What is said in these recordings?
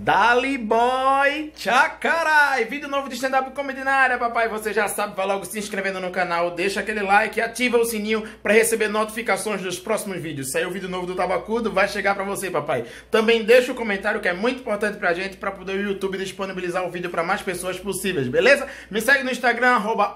Dali Boy Chacarai! Vídeo novo de stand-up comedy na área, papai. Você já sabe, vai logo se inscrevendo no canal, deixa aquele like, ativa o sininho para receber notificações dos próximos vídeos. Saiu o vídeo novo do Tabacudo, vai chegar para você, papai. Também deixa o comentário que é muito importante pra gente, para poder o YouTube disponibilizar o vídeo para mais pessoas possíveis, beleza? Me segue no Instagram, arroba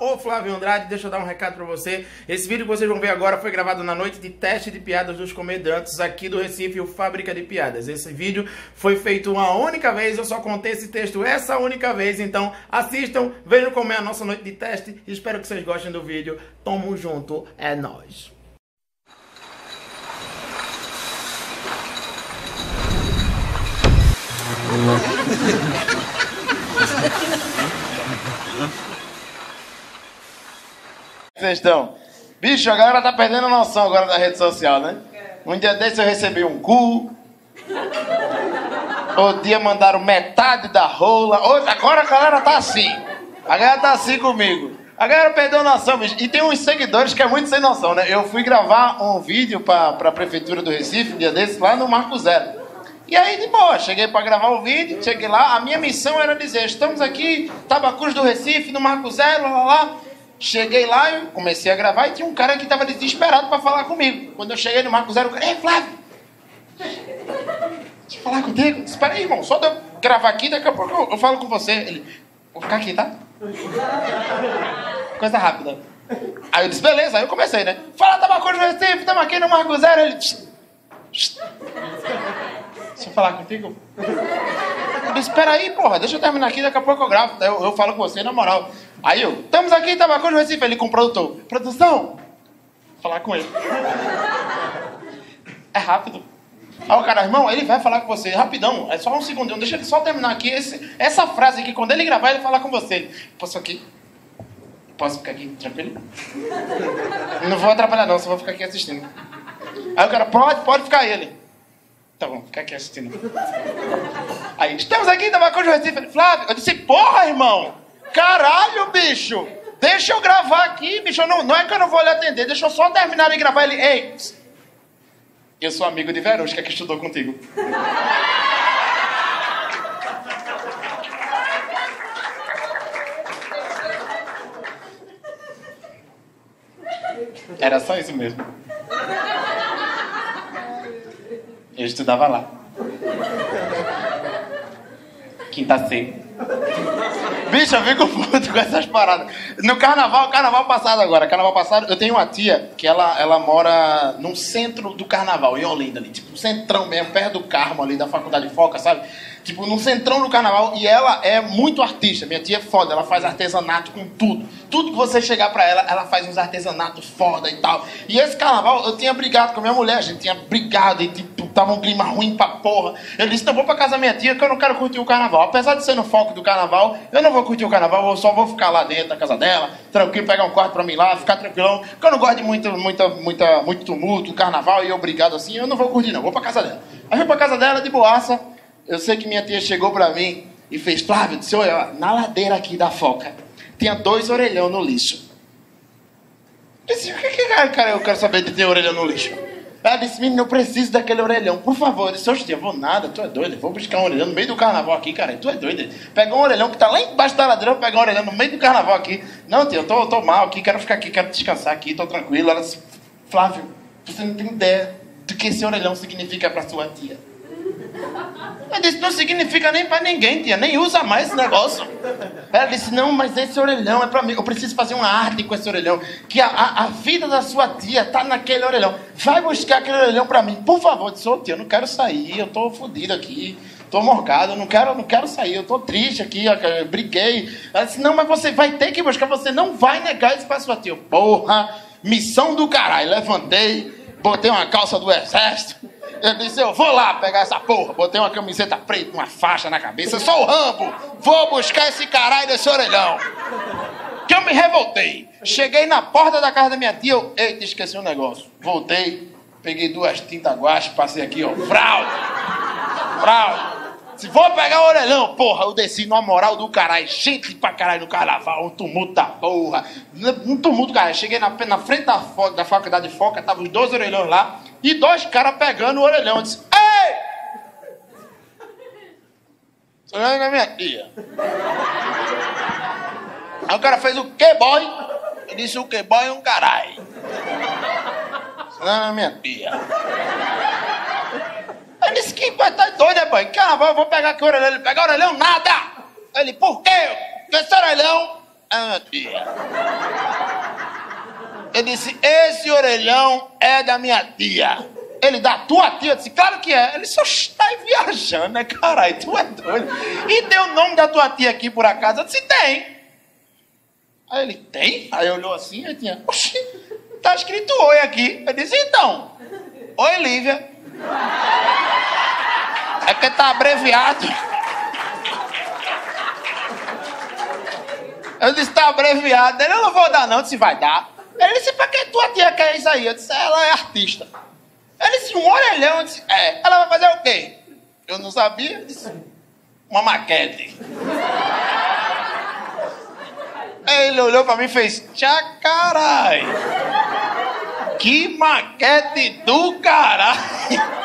Andrade. Deixa eu dar um recado para você. Esse vídeo que vocês vão ver agora foi gravado na noite de teste de piadas dos comediantes aqui do Recife, o Fábrica de Piadas. Esse vídeo foi feito uma única vez, eu só contei esse texto essa única vez. Então assistam, vejam como é a nossa noite de teste. Espero que vocês gostem do vídeo. Tamo junto, é nóis. Vocês estão? Bicho, a galera tá perdendo a noção agora da rede social, né? Um dia desse eu recebi um cu, Outro dia mandaram metade da rola. Hoje, agora a galera tá assim. A galera tá assim comigo. A galera perdeu noção, bicho. E tem uns seguidores que é muito sem noção, né? Eu fui gravar um vídeo pra, pra Prefeitura do Recife, um dia desses, lá no Marco Zero. E aí, de boa, cheguei para gravar o vídeo, cheguei lá. A minha missão era dizer: estamos aqui, Tabacus do Recife, no Marco Zero, lá, lá. Cheguei lá, eu comecei a gravar e tinha um cara que estava desesperado para falar comigo. Quando eu cheguei no Marco Zero, o cara, ei, Flávio, falar contigo. Espera aí, irmão. Só de eu gravar aqui, daqui a pouco eu, eu falo com você. Ele, vou ficar aqui, tá? Coisa rápida. Aí eu disse, beleza. Aí eu comecei, né? Fala, Tabacu de Recife, estamos aqui no Marco Zero. Ele, Deixa eu falar contigo. Eu disse, espera aí, porra. Deixa eu terminar aqui, daqui a pouco eu gravo. Eu, eu falo com você, na moral. Aí eu, estamos aqui, Tabacu de Recife. Ele com o produtor. Produção. Falar com ele. É rápido. Aí o cara, irmão, ele vai falar com você rapidão, é só um segundinho, deixa ele só terminar aqui. Esse, essa frase aqui, quando ele gravar, ele falar com você. Posso aqui? Posso ficar aqui tranquilo? Não vou atrapalhar, não, só vou ficar aqui assistindo. Aí o cara, pode, pode ficar ele. Tá bom, fica aqui assistindo. Aí, estamos aqui na Macau de Recife. Flávio, eu disse, porra, irmão! Caralho, bicho! Deixa eu gravar aqui, bicho. Não, não é que eu não vou lhe atender, deixa eu só terminar de gravar. Ele, ei, eu sou amigo de Verusca que estudou contigo. Era só isso mesmo. Eu estudava lá. Quinta C. Bicho, eu fico puto com essas paradas. No carnaval, carnaval passado agora, carnaval passado, eu tenho uma tia que ela, ela mora no centro do carnaval, em Olinda ali, tipo, centrão mesmo, perto do Carmo ali, da faculdade de Foca, sabe? Tipo, no centrão do carnaval, e ela é muito artista. Minha tia é foda, ela faz artesanato com tudo. Tudo que você chegar pra ela, ela faz uns artesanatos foda e tal. E esse carnaval, eu tinha brigado com a minha mulher, a gente tinha brigado e tipo, tava um clima ruim pra porra. Eu disse, então vou pra casa da minha tia que eu não quero curtir o carnaval. Apesar de ser no foco do carnaval, eu não vou curtir o carnaval, eu só vou ficar lá dentro da casa dela, tranquilo, pegar um quarto pra mim lá, ficar tranquilão. Porque eu não gosto de muito, muita, muita, muito tumulto, carnaval e obrigado assim, eu não vou curtir não, vou pra casa dela. Aí fui pra casa dela de boaça eu sei que minha tia chegou para mim e fez, Flávio, disse, olha, na ladeira aqui da foca, tinha dois orelhão no lixo. Eu disse, o que, que cara, eu quero saber de ter orelhão no lixo? Ela disse, menino, eu preciso daquele orelhão, por favor. Eu disse, oxe, tia, vou nada, tu é doido, vou buscar um orelhão no meio do carnaval aqui, cara, tu é doido. Pega um orelhão que tá lá embaixo da ladeira, vou pegar um orelhão no meio do carnaval aqui. Não, tia, eu tô, eu tô mal aqui, quero ficar aqui, quero descansar aqui, tô tranquilo. Ela disse, Flávio, você não tem ideia do que esse orelhão significa pra sua tia. Eu disse, não significa nem para ninguém, tia, nem usa mais esse negócio. Ela disse, não, mas esse orelhão é para mim, eu preciso fazer uma arte com esse orelhão, que a, a, a vida da sua tia tá naquele orelhão. Vai buscar aquele orelhão para mim, por favor. Eu disse, ô tia, eu não quero sair, eu tô fodido aqui, tô morgado, eu não quero, não quero sair, eu tô triste aqui, eu briguei. Ela disse, não, mas você vai ter que buscar, você não vai negar isso para sua tia. Porra, missão do caralho. Levantei, botei uma calça do exército eu disse, eu vou lá pegar essa porra. Botei uma camiseta preta, uma faixa na cabeça. Eu sou o Rambo. Vou buscar esse caralho desse orelhão. Que eu me revoltei. Cheguei na porta da casa da minha tia. Eu, eita, esqueci um negócio. Voltei, peguei duas tintas guache, passei aqui, ó. Frau! Frau! Se vou pegar o orelhão, porra, eu desci numa moral do caralho, gente pra caralho no carnaval, um tumulto da porra, um tumulto, cara. Cheguei na, na frente da, da faculdade de foca, tava os dois orelhões lá, e dois caras pegando o orelhão. Eu disse, ei! Sonhando na minha tia. Aí o cara fez o que, boy? Eu disse o que, boy é um caralho. Sonhando na minha tia. Que tá doido, é boy? Carnaval, eu vou pegar aqui o orelhão. Ele pega o orelhão, nada! Ele, por quê? Esse orelhão minha tia. Eu disse, esse orelhão é da minha tia. Ele, da tua tia? Eu disse, claro que é. Ele só está viajando, né, caralho? Tu é doido. E tem o nome da tua tia aqui, por acaso? Eu disse, tem. Aí ele, tem? Aí olhou assim, aí tinha, oxi, tá escrito oi aqui. Eu disse, então, oi, Lívia. É porque tá abreviado. Eu disse, tá abreviado. Ele, eu não vou dar não. Eu disse, vai dar. Ele disse, pra que tua tia quer isso aí? Eu disse, ela é artista. Ele disse, um orelhão. Eu disse, é. Ela vai fazer o quê? Eu não sabia. Eu disse, uma maquete. Ele olhou pra mim e fez, tchá carai. Que maquete do caralho.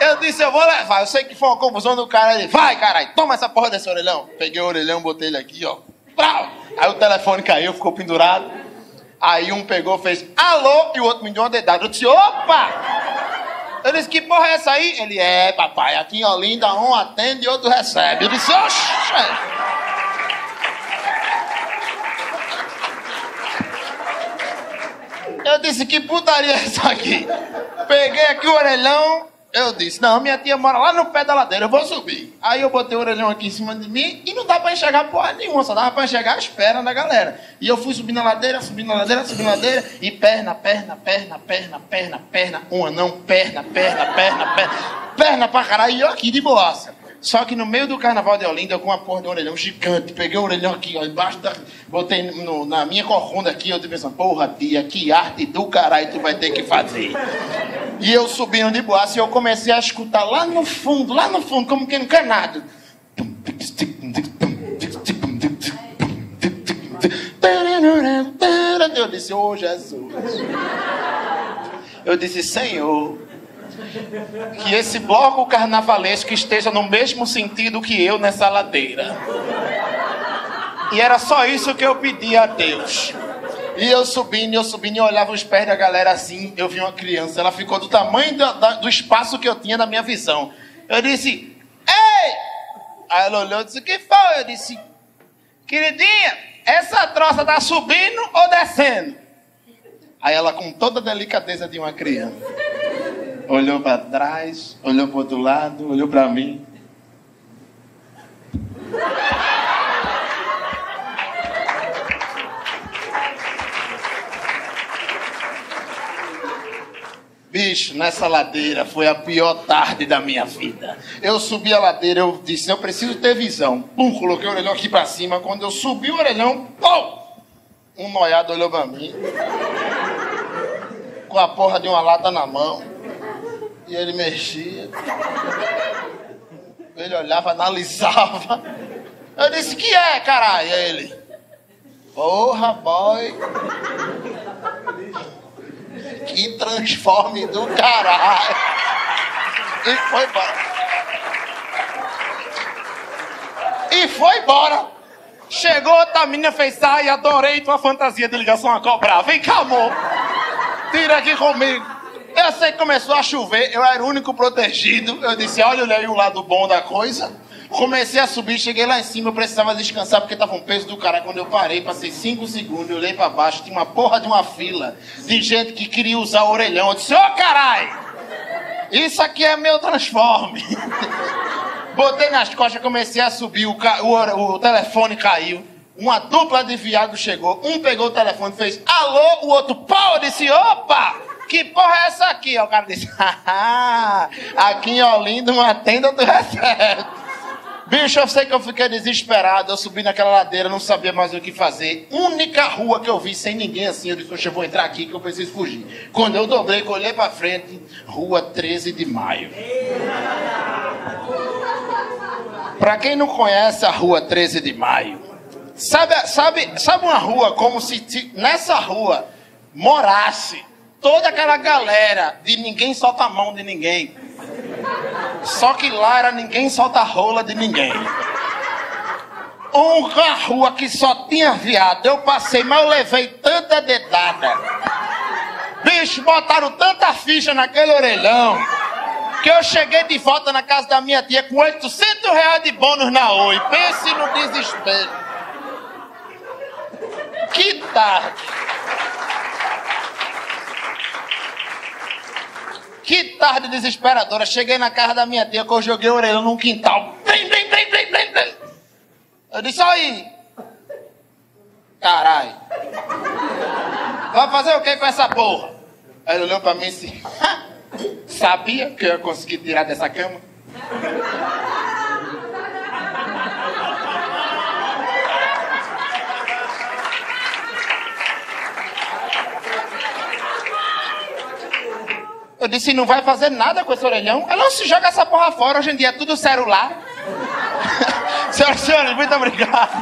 Eu disse, eu vou levar. Eu sei que foi uma confusão do cara. Ele, vai, caralho, toma essa porra desse orelhão. Peguei o orelhão, botei ele aqui, ó. Brau. Aí o telefone caiu, ficou pendurado. Aí um pegou, fez alô, e o outro me deu uma dedada. Eu disse, opa! Eu disse, que porra é essa aí? Ele, é, papai, aqui em Olinda um atende e outro recebe. Eu disse, oxe! Eu disse, que putaria é essa aqui? Peguei aqui o orelhão, eu disse, não, minha tia mora lá no pé da ladeira, eu vou subir. Aí eu botei o orelhão aqui em cima de mim e não dá pra enxergar porra nenhuma, só dava pra enxergar a espera da galera. E eu fui subindo a ladeira, subindo a ladeira, subindo a ladeira, e perna, perna, perna, perna, perna, perna, um anão, perna, perna, perna, perna, perna pra caralho, e eu aqui de boaça. Só que no meio do carnaval de Olinda, com uma porra de orelhão gigante, peguei o orelhão aqui, ó, embaixo da. Botei no, na minha corcunda aqui, eu tô pensando, porra, tia, que arte do caralho tu vai ter que fazer. E eu subindo de boa, e eu comecei a escutar lá no fundo, lá no fundo, como que não quer nada. Eu disse, ô oh, Jesus. Eu disse, Senhor, que esse bloco carnavalesco esteja no mesmo sentido que eu nessa ladeira. E era só isso que eu pedia a Deus. E eu subindo, eu subindo, e olhava os pés da galera assim, eu vi uma criança, ela ficou do tamanho do, do espaço que eu tinha na minha visão. Eu disse, ei! Aí ela olhou e disse, o que foi? Eu disse, queridinha, essa troça tá subindo ou descendo? Aí ela, com toda a delicadeza de uma criança, olhou para trás, olhou para outro lado, olhou para mim. Bicho, nessa ladeira foi a pior tarde da minha vida. Eu subi a ladeira, eu disse, eu preciso ter visão. Pum, coloquei o orelhão aqui pra cima. Quando eu subi o orelhão, pum! Um noiado olhou pra mim. Com a porra de uma lata na mão. E ele mexia. Ele olhava, analisava. Eu disse, que é, caralho? Ele. Porra, boy. Que transforme do caralho. E foi embora. E foi embora. Chegou outra menina, fez, ai, adorei tua fantasia de ligação a cobrar. Vem cá, amor. Tira aqui comigo. Eu sei que começou a chover, eu era o único protegido. Eu disse, olha aí o lado bom da coisa. Comecei a subir, cheguei lá em cima, eu precisava descansar porque tava um peso do cara. Quando eu parei, passei cinco segundos, olhei para baixo, tinha uma porra de uma fila de gente que queria usar o orelhão. Eu disse, ô oh, caralho! Isso aqui é meu transforme. Botei nas costas, comecei a subir, o, o, o telefone caiu. Uma dupla de viado chegou, um pegou o telefone fez alô, o outro pau, eu disse, opa! Que porra é essa aqui? o cara disse, haha, aqui em Olinda uma tenda do recebe. Bicho, eu sei que eu fiquei desesperado. Eu subi naquela ladeira, não sabia mais o que fazer. Única rua que eu vi sem ninguém assim. Eu disse, eu vou entrar aqui que eu preciso fugir. Quando eu dobrei, que olhei pra frente, rua 13 de maio. Pra quem não conhece a rua 13 de maio, sabe, sabe, sabe uma rua como se nessa rua morasse toda aquela galera de ninguém solta a mão de ninguém só que lá era ninguém solta rola de ninguém. Uma rua que só tinha viado. Eu passei, mas eu levei tanta dedada. Bicho, botaram tanta ficha naquele orelhão. Que eu cheguei de volta na casa da minha tia com 800 reais de bônus na Oi. Pense no desespero. Que tarde. Que tarde desesperadora. Cheguei na casa da minha tia que eu joguei o orelhão num quintal. Blim, blim, blim, blim, blim, blim. Eu disse, aí. Caralho. Vai fazer o que com essa porra? Aí ele olhou pra mim assim. Sabia que eu ia conseguir tirar dessa cama? Eu disse, não vai fazer nada com esse orelhão? Ela não se joga essa porra fora, hoje em dia é tudo celular. Senhoras e senhores, muito obrigado.